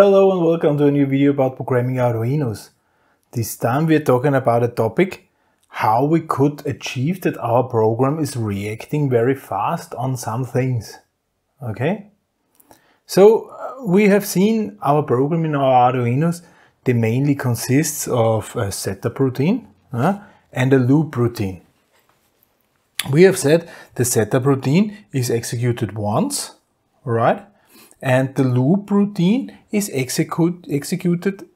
Hello and welcome to a new video about programming Arduinos. This time we are talking about a topic how we could achieve that our program is reacting very fast on some things. Okay? So uh, we have seen our program in our Arduinos they mainly consists of a setup routine uh, and a loop routine. We have said the setup routine is executed once, right? And the loop routine is execute, executed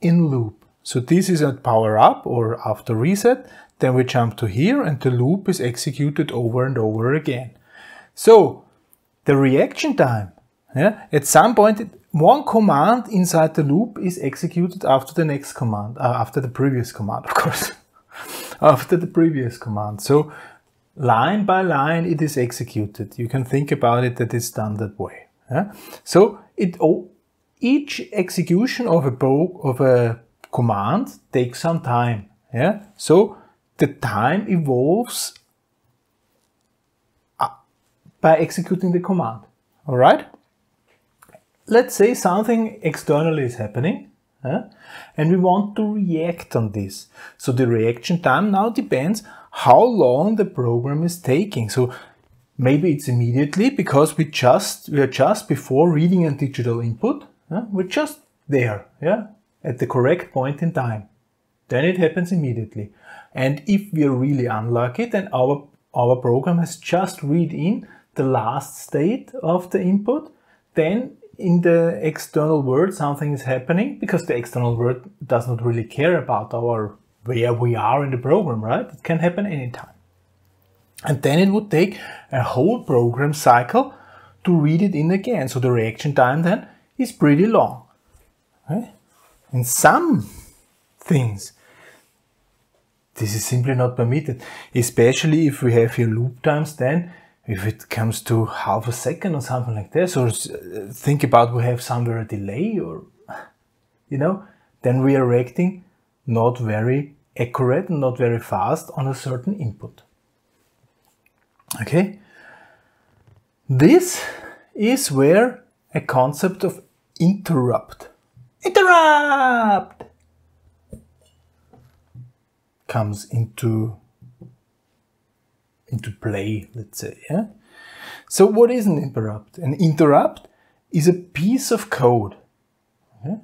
in loop. So this is at power up or after reset, then we jump to here and the loop is executed over and over again. So the reaction time, yeah, at some point one command inside the loop is executed after the next command, uh, after the previous command, of course, after the previous command. So line by line it is executed. You can think about it that it's done that way. Yeah? So it each execution of a of a command takes some time. Yeah. So the time evolves uh, by executing the command. All right. Let's say something externally is happening. And we want to react on this. So the reaction time now depends how long the program is taking. So maybe it's immediately because we just we are just before reading a digital input. Yeah? We're just there, yeah, at the correct point in time. Then it happens immediately. And if we are really unlucky, then our our program has just read in the last state of the input. Then in the external world something is happening because the external world does not really care about our where we are in the program, right? It can happen anytime. And then it would take a whole program cycle to read it in again. So the reaction time then is pretty long. Okay? In some things, this is simply not permitted, especially if we have here loop times then, if it comes to half a second or something like this, or think about we have somewhere a delay or, you know, then we are reacting not very accurate and not very fast on a certain input. Okay? This is where a concept of interrupt, interrupt comes into into play, let's say. Yeah? So what is an interrupt? An interrupt is a piece of code. Okay?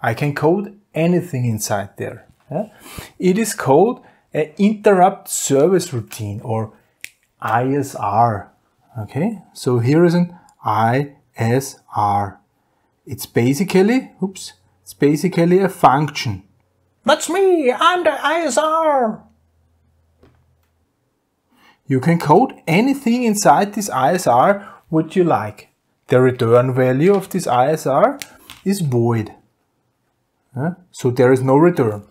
I can code anything inside there. It is called an interrupt service routine or ISR. Okay, so here is an ISR. It's basically, oops, it's basically a function. That's me, I'm the ISR. You can code anything inside this ISR what you like. The return value of this ISR is void. So there is no return.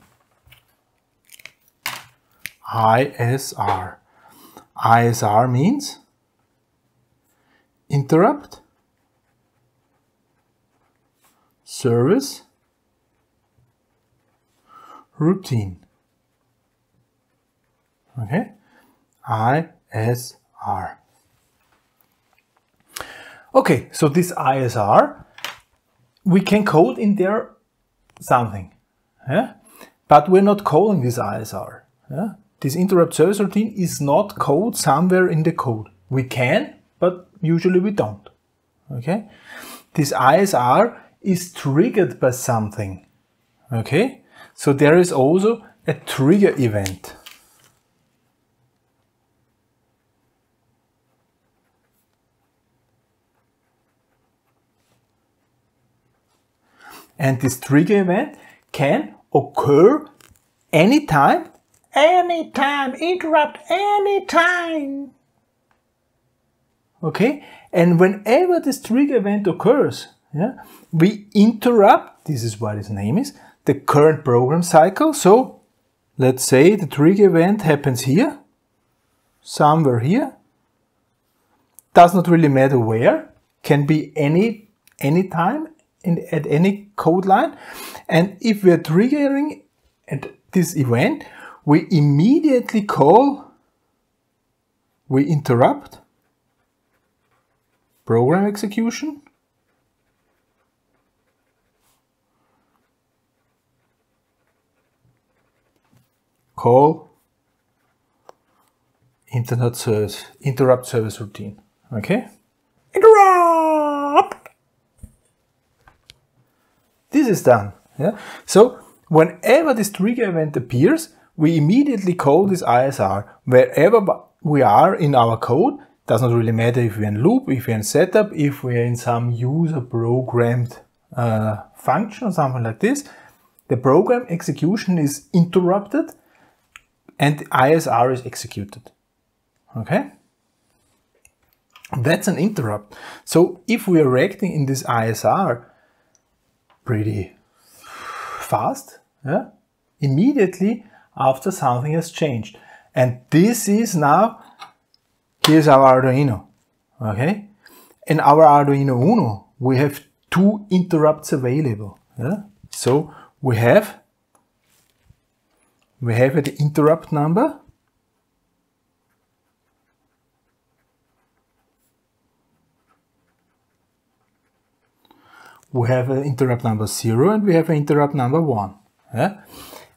ISR. ISR means interrupt service routine. Okay, ISR. Okay, so this ISR, we can code in there something, yeah? but we're not calling this ISR. Yeah? This interrupt service routine is not called somewhere in the code. We can, but usually we don't. Okay? This ISR is triggered by something. Okay? So there is also a trigger event. And this trigger event can occur anytime anytime, interrupt anytime. Okay, and whenever this trigger event occurs, yeah, we interrupt, this is what its name is, the current program cycle. So let's say the trigger event happens here, somewhere here, does not really matter where, can be any, any time in, at any code line. And if we're triggering at this event, we immediately call, we interrupt program execution. Call internet service, interrupt service routine. Okay. This is done. Yeah? So whenever this trigger event appears, we immediately call this ISR wherever we are in our code. It Does not really matter if we're in loop, if we're in setup, if we're in some user programmed uh, function or something like this. The program execution is interrupted and the ISR is executed. Okay? That's an interrupt. So if we are reacting in this ISR pretty fast, yeah, immediately after something has changed. And this is now, here's our Arduino, okay? In our Arduino Uno, we have two interrupts available. Yeah? So we have, we have the interrupt number we have an interrupt number 0 and we have an interrupt number 1. Yeah?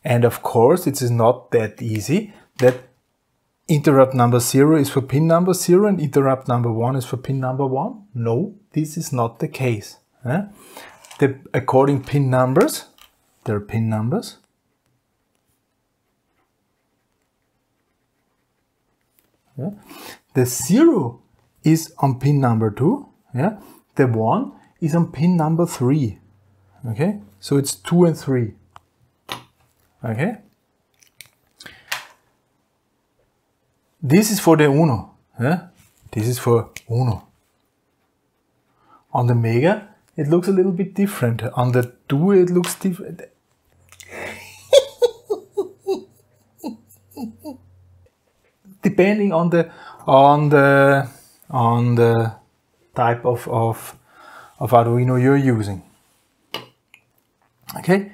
And of course, it is not that easy that interrupt number 0 is for pin number 0 and interrupt number 1 is for pin number 1. No, this is not the case. Yeah? The, according pin numbers, there are pin numbers. Yeah? The 0 is on pin number 2. Yeah? The 1 is on pin number 3. Okay, so it's 2 and 3. Okay. This is for the Uno. Yeah? This is for Uno. On the Mega, it looks a little bit different. On the Duo, it looks different. Depending on the on the on the type of, of of Arduino you're using. Okay,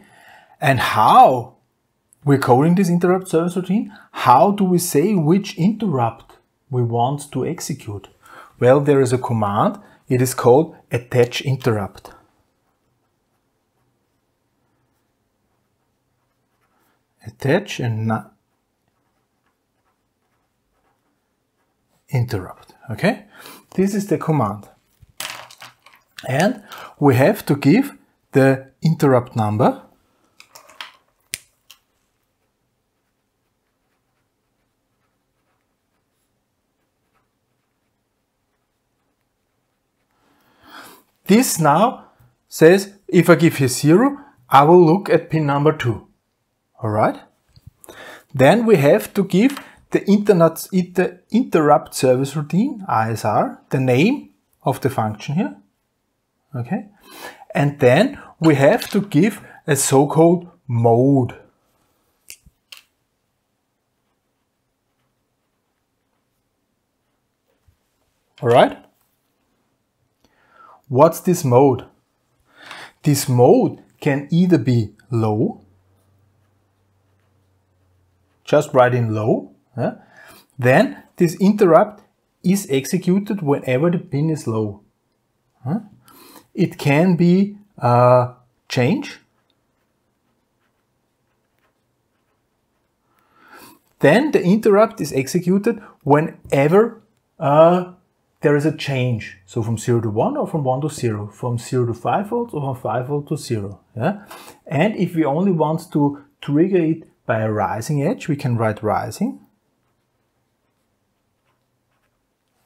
and how we're coding this interrupt service routine? How do we say which interrupt we want to execute? Well, there is a command. It is called attachInterrupt. Attach and interrupt. Okay, this is the command and we have to give the interrupt number This now says if I give here 0, I will look at pin number 2. Alright? Then we have to give the internet, the interrupt service routine, ISR, the name of the function here okay? And then we have to give a so-called mode. All right? What's this mode? This mode can either be low, just write in low, yeah? then this interrupt is executed whenever the pin is low. Huh? It can be a change. Then the interrupt is executed whenever uh, there is a change. So from 0 to 1 or from 1 to 0, from 0 to 5 volts or from 5 volts to 0. Yeah? And if we only want to trigger it by a rising edge, we can write rising.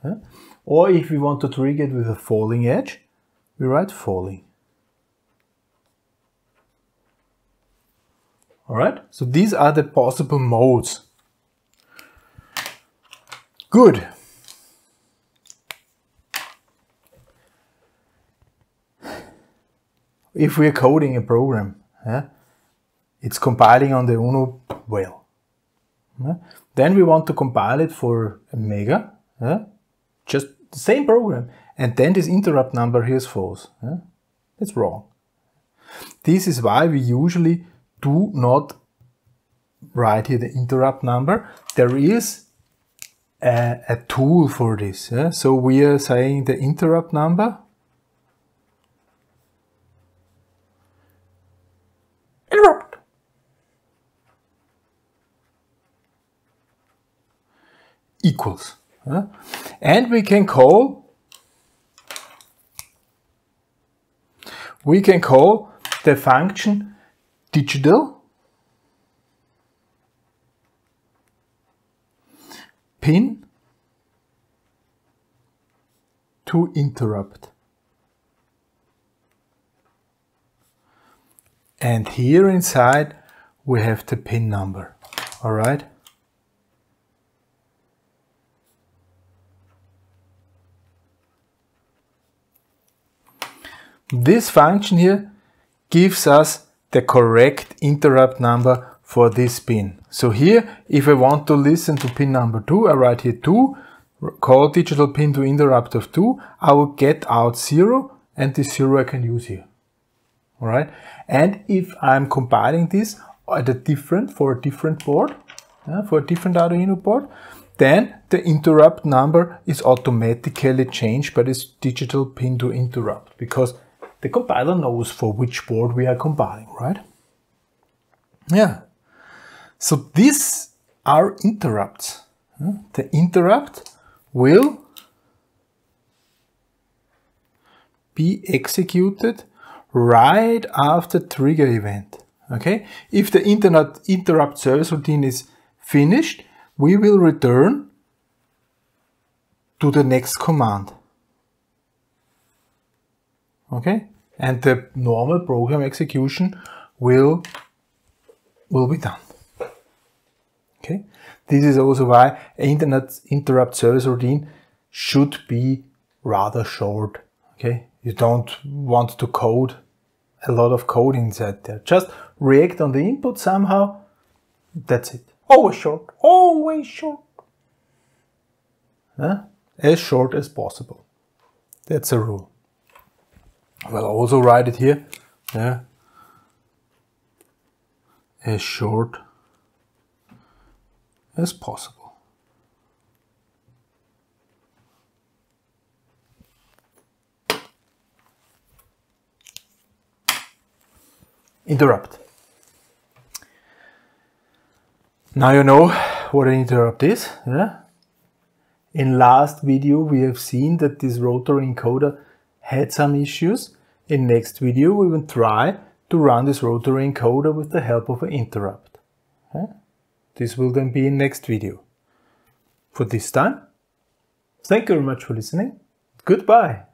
Yeah? Or if we want to trigger it with a falling edge, we write falling. Alright, so these are the possible modes. Good. If we're coding a program, yeah, it's compiling on the UNO well. Yeah. Then we want to compile it for a mega, yeah, just the same program. And then this interrupt number here is false. Yeah? It's wrong. This is why we usually do not write here the interrupt number. There is a, a tool for this. Yeah? So we are saying the interrupt number interrupt. equals. Uh, and we can call we can call the function digital pin to interrupt. And here inside we have the pin number. All right. This function here gives us the correct interrupt number for this pin. So here, if I want to listen to pin number 2, I write here 2, call digitalPinToInterrupt of 2, I will get out 0, and this 0 I can use here. Alright, and if I'm compiling this at a different, for a different board, for a different Arduino board, then the interrupt number is automatically changed by this digitalPinToInterrupt because the compiler knows for which board we are compiling, right? Yeah. So these are interrupts. The interrupt will be executed right after trigger event. Okay, if the internet interrupt service routine is finished, we will return to the next command. Okay, and the normal program execution will will be done. Okay, this is also why internet interrupt service routine should be rather short. Okay, you don't want to code a lot of code inside there. Just react on the input somehow. That's it. Always short. Always short. Huh? As short as possible. That's a rule. Well, also write it here. Yeah. As short as possible. Interrupt. Now you know what an interrupt is. Yeah? In last video we have seen that this rotary encoder had some issues. In next video we will try to run this rotary encoder with the help of an interrupt. This will then be in next video. For this time, thank you very much for listening. Goodbye.